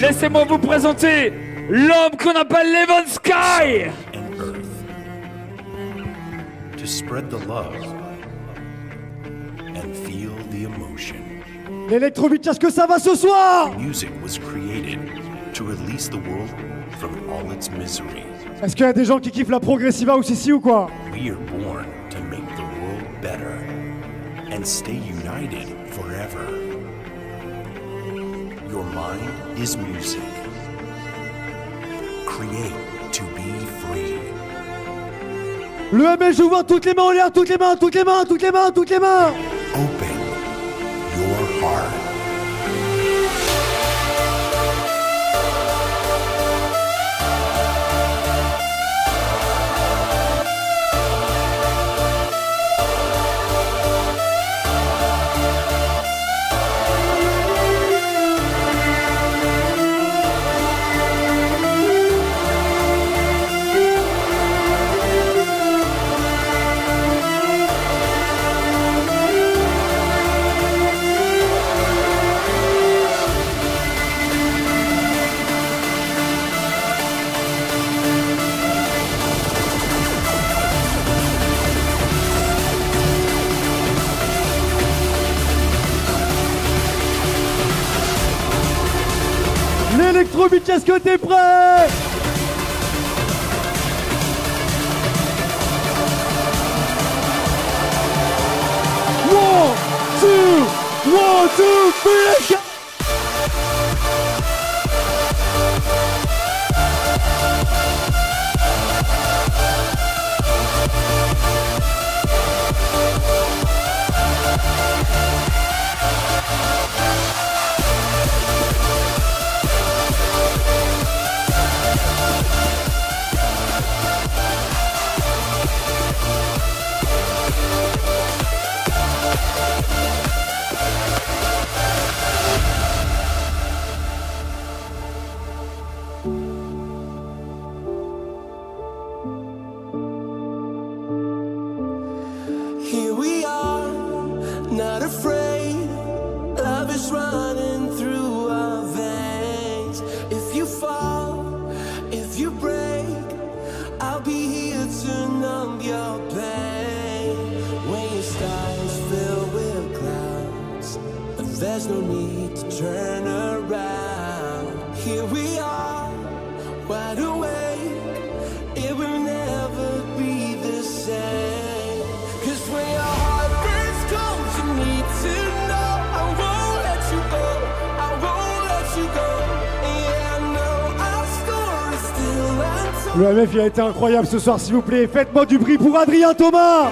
Laissez-moi vous présenter l'homme qu'on appelle Levon Sky and earth to spread the love and feel the emotion. L'électrobeat, qu'est-ce que ça va ce soir? Music was created to release the world from all its misery. Est-ce qu'il y a des gens qui kiffent la progressiva aussi ici ou quoi? We are born to make the world better and stay united forever. Your mind is music. Create to be free. Le ML, je vous toutes les mains en l'air, toutes les mains, toutes les mains, toutes les mains, toutes les mains Open untold. Le MF, il a été incroyable ce soir, s'il vous plaît. Faites-moi du bruit pour Adrien Thomas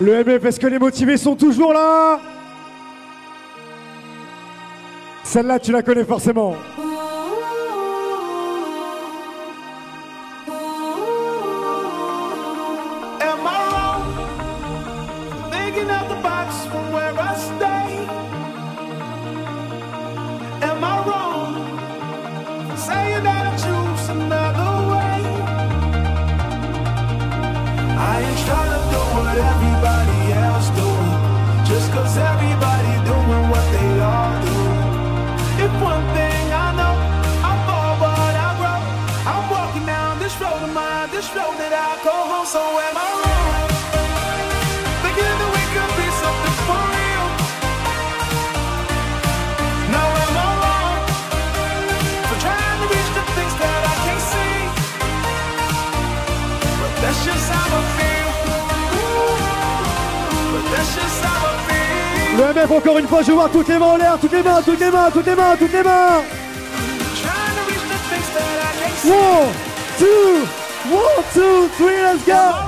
Le MF, est-ce que les motivés sont toujours là? Celle-là, tu la connais forcément. EMF encore une fois, je vois toutes les mains en l'air, toutes les mains, toutes les mains, toutes les mains, toutes les mains. One, two, one, two, three, let's go.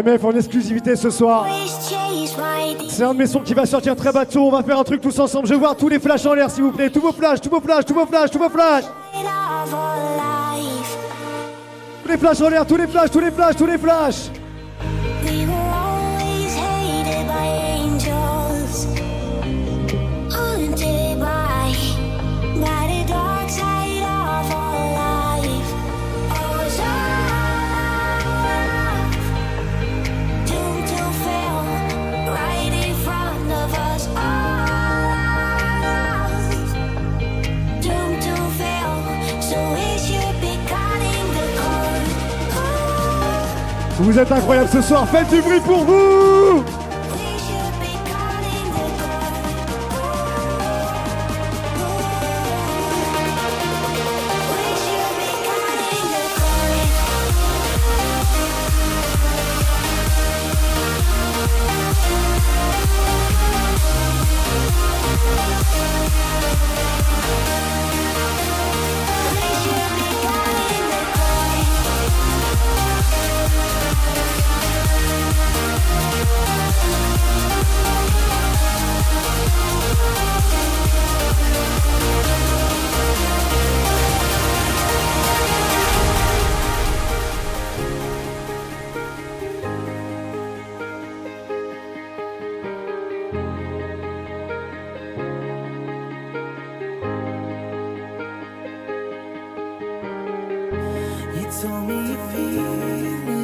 EMF en exclusivité ce soir. C'est un de mes sons qui va sortir très bateau. On va faire un truc tous ensemble. Je veux voir tous les flashs en l'air, s'il vous plaît. Tous vos flashs, tous vos flashs, tous vos flashs, tous vos flashs. Tous les flashs en l'air, tous les flashs, tous les flashs, tous les flashs. Vous êtes incroyable ce soir, faites du bruit pour vous Tell me you feel it.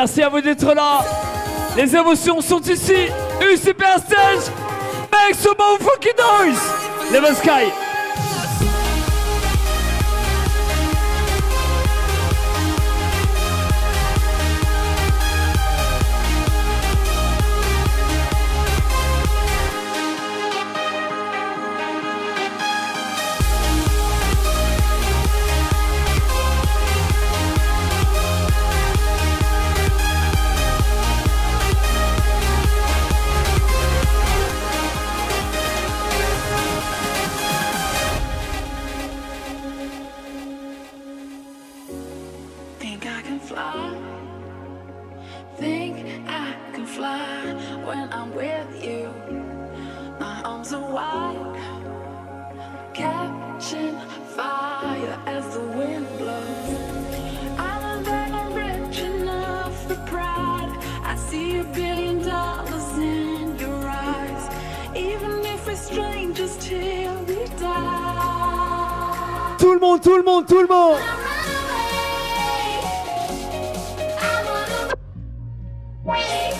Merci à vous d'être là. Les émotions sont ici. UCP Stage. Make some more fucking noise. Level Sky. Tout le monde, tout le monde, tout le monde. Wait.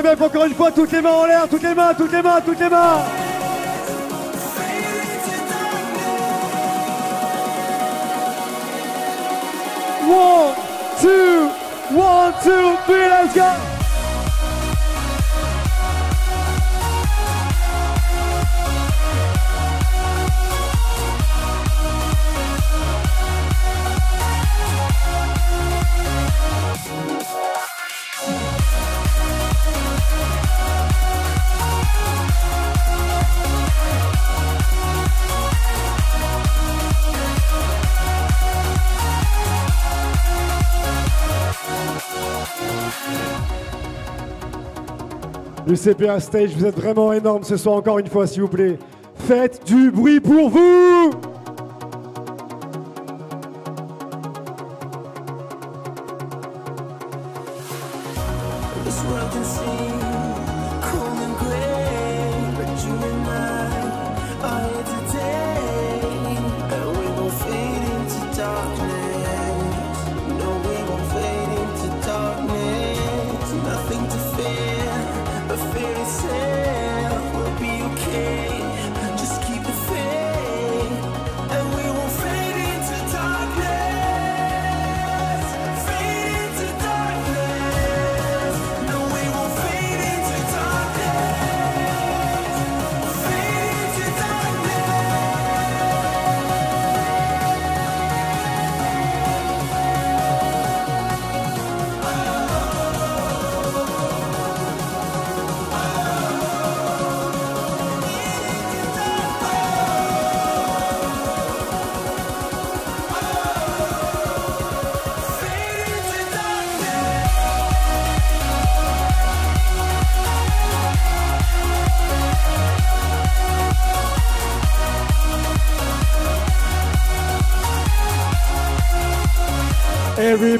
Eh ben, encore une fois, toutes les mains en l'air, toutes les mains, toutes les mains, toutes les mains. One, two, one, two, three, let's go. du CPA Stage. Vous êtes vraiment énorme ce soir encore une fois, s'il vous plaît. Faites du bruit pour vous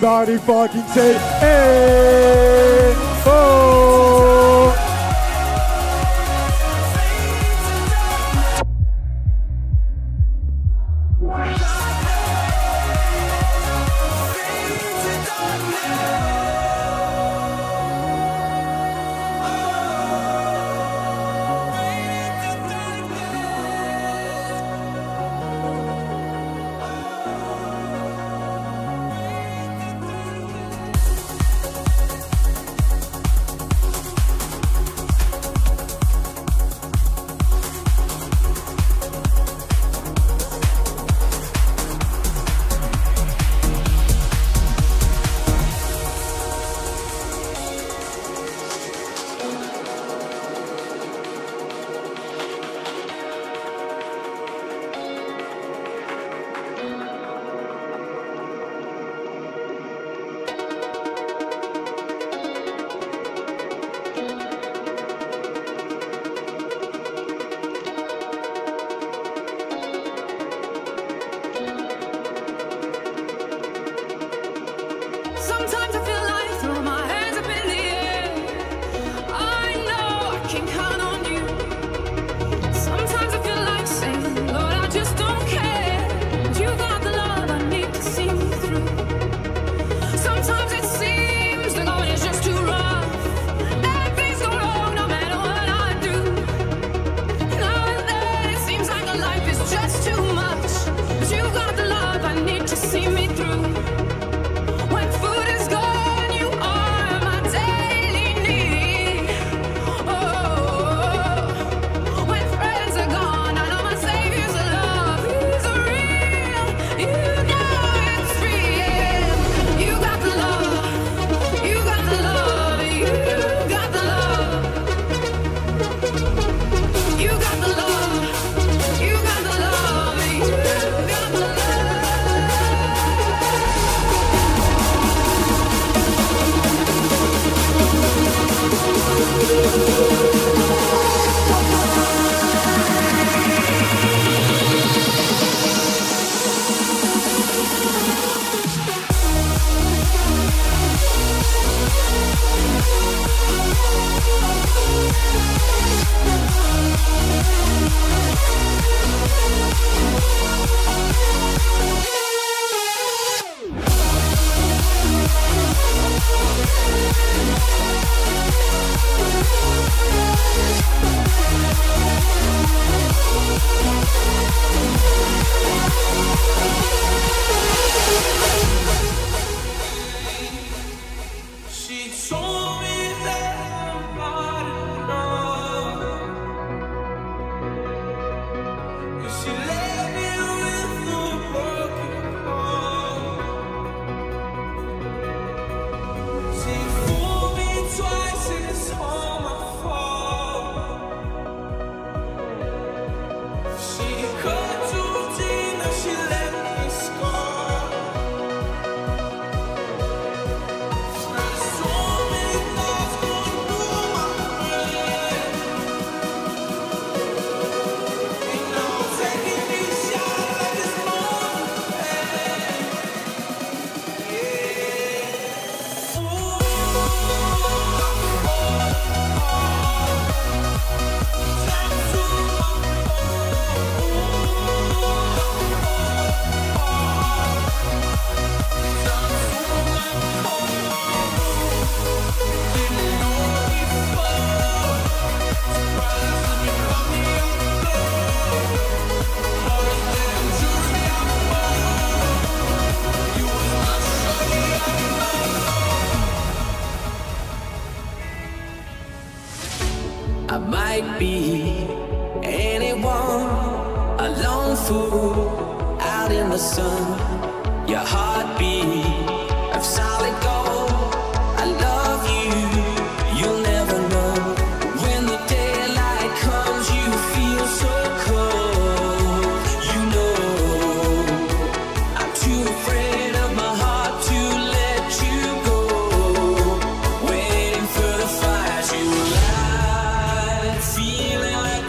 Everybody fucking say, hey,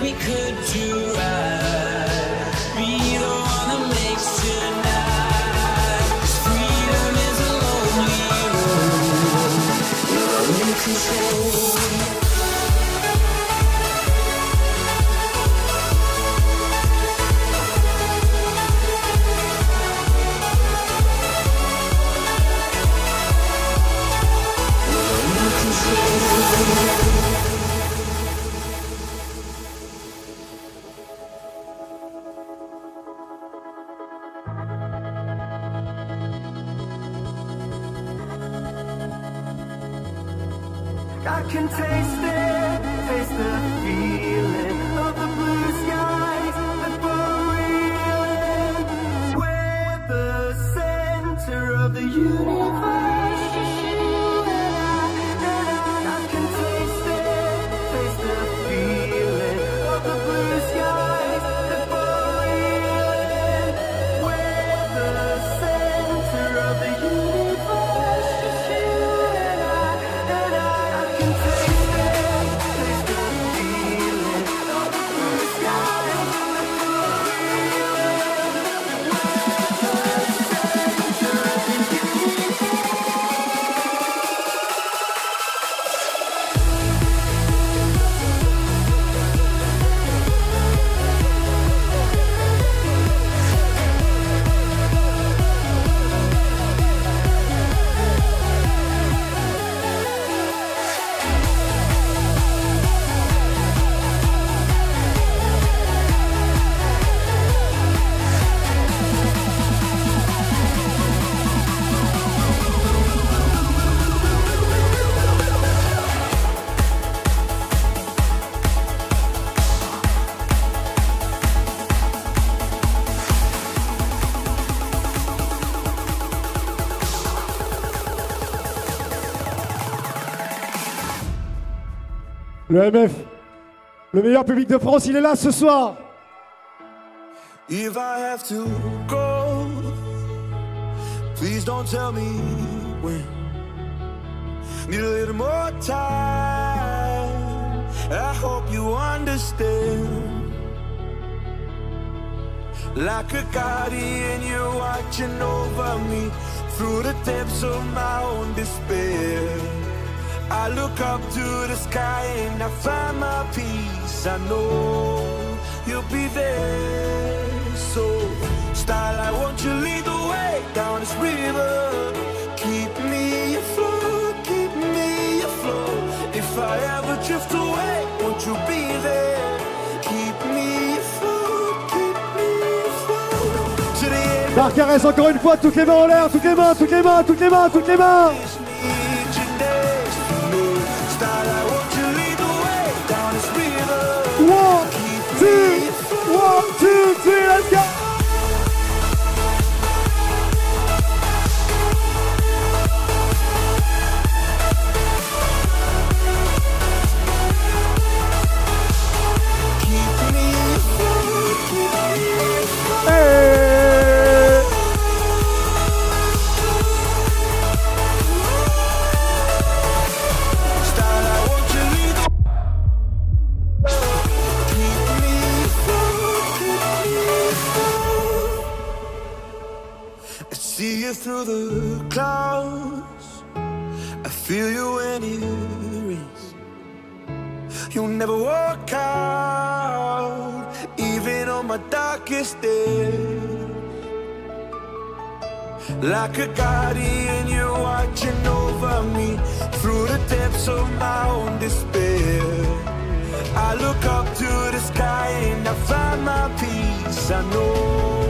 we could do Le MF, le meilleur public de France, il est là ce soir. If I have to go, please don't tell me when. Need a little more time. I hope you understand. Like a guardian, you're watching over me through the depths of my own despair. I look up to the sky and I find my peace. I know you'll be there. So, style, I want you lead the way down this river. Keep me afloat, keep me afloat. If I ever drift away, won't you be there? Keep me afloat, keep me afloat. Caress, encore une fois, toutes les mains en l'air, toutes les mains, toutes les mains, toutes les mains, toutes les mains. You through the clouds. I feel you when it rains. You'll never walk out, even on my darkest days. Like a guardian, you're watching over me through the depths of my own despair. I look up to the sky and I find my peace. I know